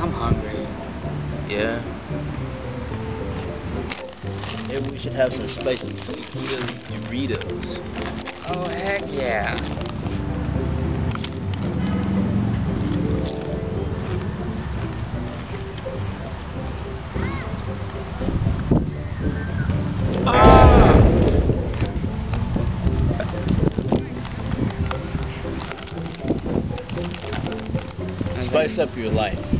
I'm hungry. Yeah. Maybe we should have some spicy sweet chili Doritos. Oh, heck yeah. Ah! Spice up your life.